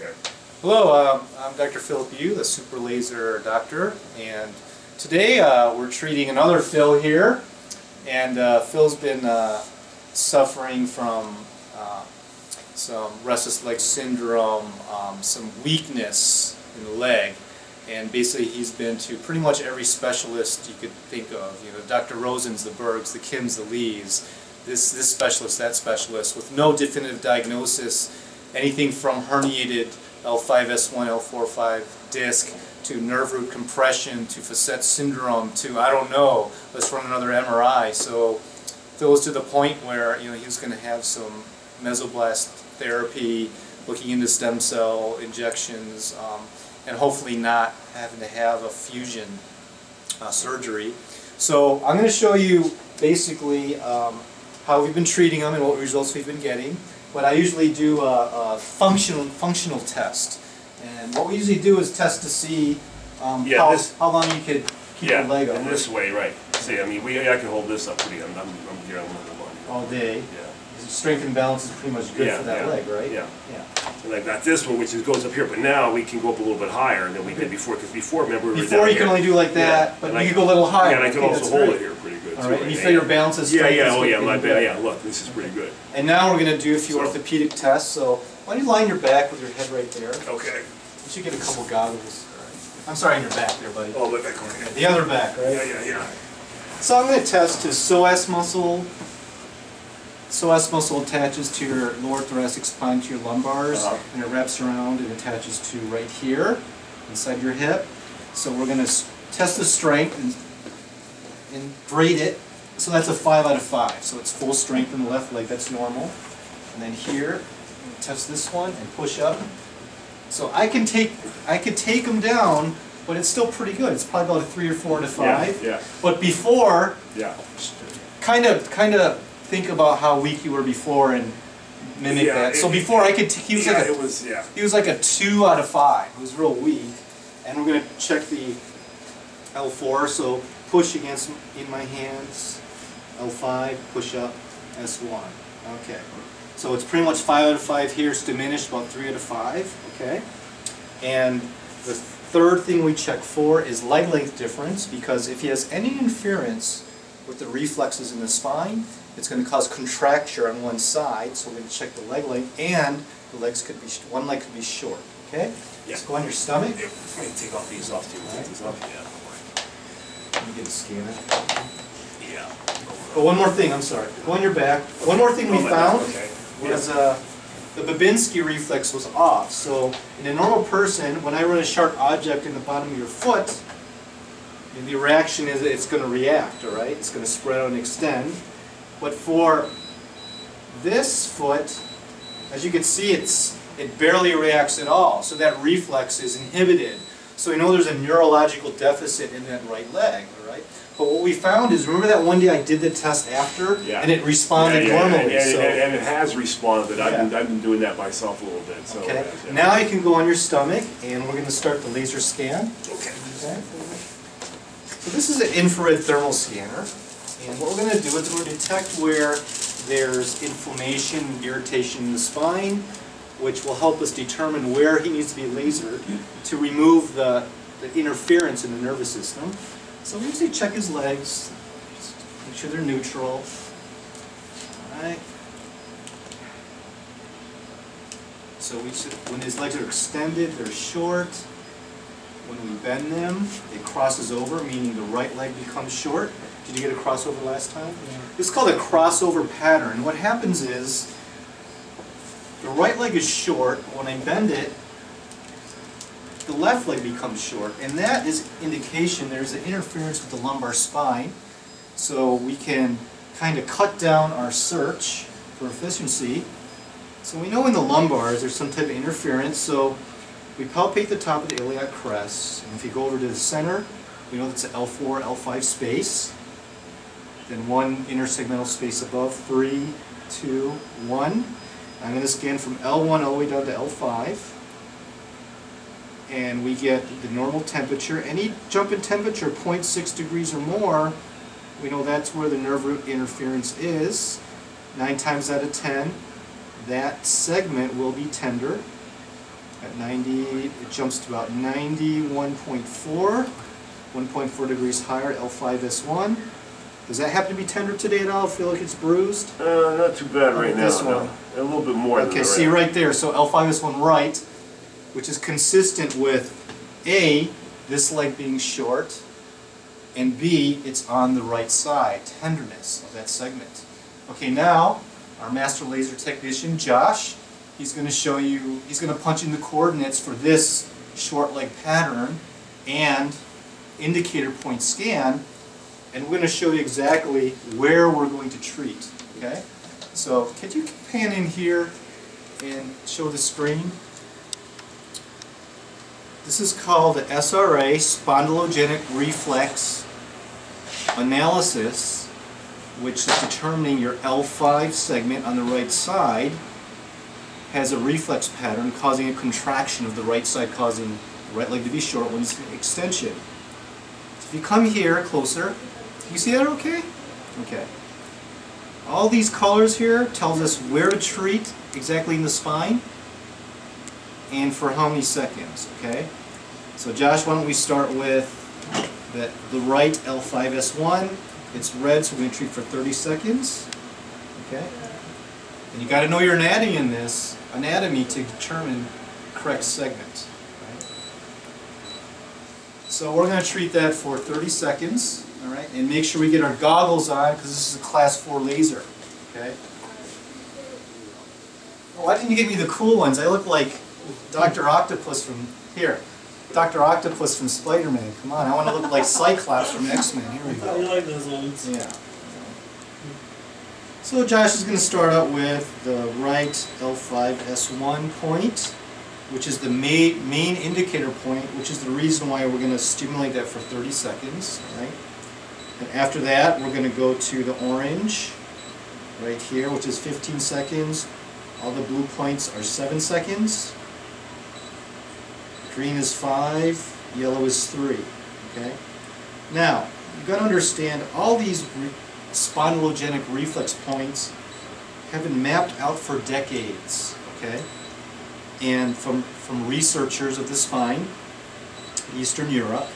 Okay. Hello, um, I'm Dr. Philip Yu, the super laser doctor, and today uh, we're treating another Phil here. And uh, Phil's been uh, suffering from uh, some restless leg syndrome, um, some weakness in the leg, and basically he's been to pretty much every specialist you could think of. You know, Dr. Rosens, the Bergs, the Kims, the Lees, this this specialist, that specialist, with no definitive diagnosis. Anything from herniated L5S1, L4-5 disc to nerve root compression to facet syndrome to I don't know. Let's run another MRI. So Phil was to the point where you know he was going to have some mesoblast therapy, looking into stem cell injections, um, and hopefully not having to have a fusion uh, surgery. So I'm going to show you basically um, how we've been treating them and what results we've been getting. But I usually do a, a functional functional test, and what we usually do is test to see um, Yeah, how, this- how long you could keep Yeah, your leg up this way, right. See, I mean, we, I can hold this up pretty, I'm, I'm, I'm here, I'm looking on. all day. Yeah. Strength and balance is pretty much good Yeah, for that yeah, leg, right? yeah. Yeah. And I got this one, which is, goes up here, but now we can go up a little bit higher than we did before, because before, remember, we were Before you here. can only do like that, but and you I- can go a little higher. Yeah, and I can also hold it here pretty good. All right, and you feel your balance and Yeah, yeah, is oh yeah, my bad, yeah, look, this is pretty good. And now we're going to do a few So- orthopedic tests. So why don't you line your back with your head right there? Okay. You should get a couple goggles. Right. I'm sorry, on your back there, buddy. Oh, look, okay. The other back, right? Yeah, yeah, yeah. So I'm going to test his psoas muscle. Psoas muscle attaches to your lower thoracic spine, to your lumbars, Uh-huh. and it wraps around and attaches to right here, inside your hip. So we're going to test the strength and, and grade it. So that's a 5 out of 5. So it's full strength in the left leg, that's normal. And then here, test this one and push up. So I can take I could take them down, but it's still pretty good. It's probably about a 3 or 4 out of 5. Yeah, But before, yeah. kind of kind of think about how weak you were before and mimic Yeah, that. So it- before I could, he was Yeah, like it was, yeah. he was like a two out of five. It was real weak. And we're gonna check the L4. So push against in my hands, L5, push up, S1. Okay. So it's pretty much five out of five here. It's diminished about three out of five. Okay. And the third thing we check for is leg length difference because if he has any interference with the reflexes in the spine, it's going to cause contracture on one side. So we're going to check the leg length and the legs could be one leg could be short. Okay. Yeah. Go on your stomach. Yeah, take off these off too, take these off, yeah. Me get a scanner. Yeah. Oh, one more thing. I'm sorry. Go on your back. One more thing we Oh, found. Was uh, the Babinski reflex was off. So in a normal person, when I run a sharp object in the bottom of your foot, the reaction is it's going to react, all right? It's going to spread out and extend. But for this foot, as you can see, it's it barely reacts at all. So that reflex is inhibited. So we know there's a neurological deficit in that right leg, all right? But what we found is, remember that one day I did the test after, Yeah. and it responded Yeah, yeah, normally. And, so. and, and it has responded, I've been, I've been doing that myself a little bit, so. Okay, now you can go on your stomach and we're going to start the laser scan. Okay. Okay. So this is an infrared thermal scanner and what we're going to do is we're going to detect where there's inflammation, irritation in the spine, which will help us determine where he needs to be lasered to remove the, the interference in the nervous system. So we usually check his legs, just make sure they're neutral. Alright. So we should, when his legs are extended, they're short. When we bend them, it crosses over, meaning the right leg becomes short. Did you get a crossover last time? Yeah. It's called a crossover pattern. What happens is, the right leg is short, when I bend it, the left leg becomes short, and that is indication there's an interference with the lumbar spine. So we can kind of cut down our search for efficiency. So we know in the lumbars there's some type of interference, so we palpate the top of the iliac crest, and if you go over to the center, we know that's an L4, L5 space. Then one intersegmental space above, three, two, one. I'm going to scan from L1 all the way down to L5. And we get the normal temperature. Any jump in temperature, 0.6 degrees or more, we know that's where the nerve root interference is. Nine times out of ten, that segment will be tender. At 90, it jumps to about 91.4, 1.4 degrees higher L5S1. Does that happen to be tender today at all? Feel like it's bruised? Uh, not too bad right now, This no. one. A little bit more Okay, see right there, so L5S1 right, which is consistent with A, this leg being short, and B, it's on the right side, tenderness of that segment. Okay, now, our master laser technician, Josh, he's gonna show you, he's gonna punch in the coordinates for this short leg pattern and indicator point scan, and we're gonna show you exactly where we're going to treat, okay? So, could you pan in here and show the screen? This is called the SRA, spondylogenic reflex analysis, which is determining your L5 segment on the right side has a reflex pattern causing a contraction of the right side, causing the right leg to be short an extension. If you come here closer, you see that okay? Okay. All these colors here tells us where to treat exactly in the spine and for how many seconds, okay? So Josh, why don't we start with the, the right L5S1. It's red, so we're going to treat for 30 seconds, okay? And you got to know your anatomy in this, anatomy to determine correct segment. right? So we're going to treat that for 30 seconds, all right? And make sure we get our goggles on because this is a class 4 laser, okay? Why didn't you give me the cool ones? I look like Dr. Octopus from here. Dr. Octopus from Spider-Man. Come on, I want to look like Cyclops from X-Men. Here we I go. like those ones. Yeah. So Josh is going to start out with the right L5S1 point, which is the main, main indicator point, which is the reason why we're going to stimulate that for 30 seconds, right? And after that, we're going to go to the orange, right here, which is 15 seconds. All the blue points are 7 seconds. Green is 5, yellow is 3, okay? Now, you've got to understand all these re- spondylogenic reflex points have been mapped out for decades, okay? And from, from researchers of the spine, Eastern Europe.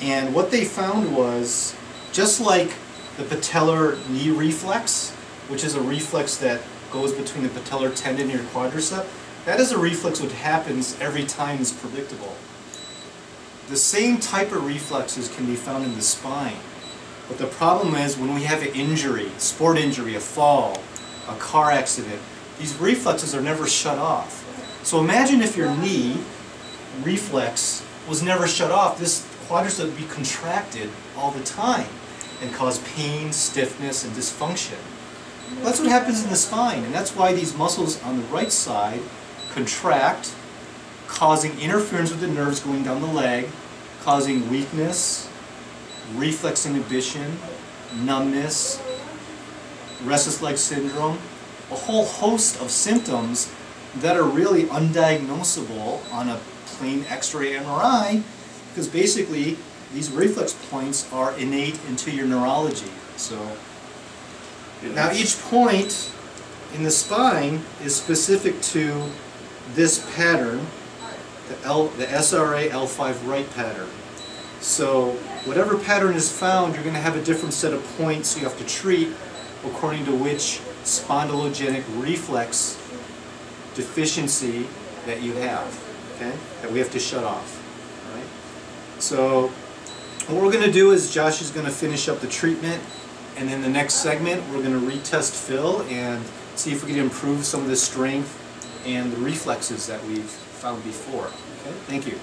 And what they found was, just like the patellar knee reflex, which is a reflex that goes between the patellar tendon and your quadricep, that is a reflex which happens every time is predictable. The same type of reflexes can be found in the spine. But the problem is when we have an injury, sport injury, a fall, a car accident, these reflexes are never shut off. So imagine if your knee reflex was never shut off, this quadricep would be contracted all the time and cause pain, stiffness, and dysfunction. Well, that's what happens in the spine, and that's why these muscles on the right side contract, causing interference with the nerves going down the leg, causing weakness, reflex inhibition, numbness, restless leg syndrome, a whole host of symptoms that are really undiagnosable on a plain x-ray MRI because basically these reflex points are innate into your neurology. So now each point in the spine is specific to this pattern, the, L, the SRA L5 right pattern. So whatever pattern is found, you're going to have a different set of points you have to treat according to which spondylogenic reflex deficiency that you have, okay, that we have to shut off. right? So what we're going to do is Josh is going to finish up the treatment and in the next segment we're going to retest Phil and see if we can improve some of the strength and the reflexes that we've found before. Okay, thank you.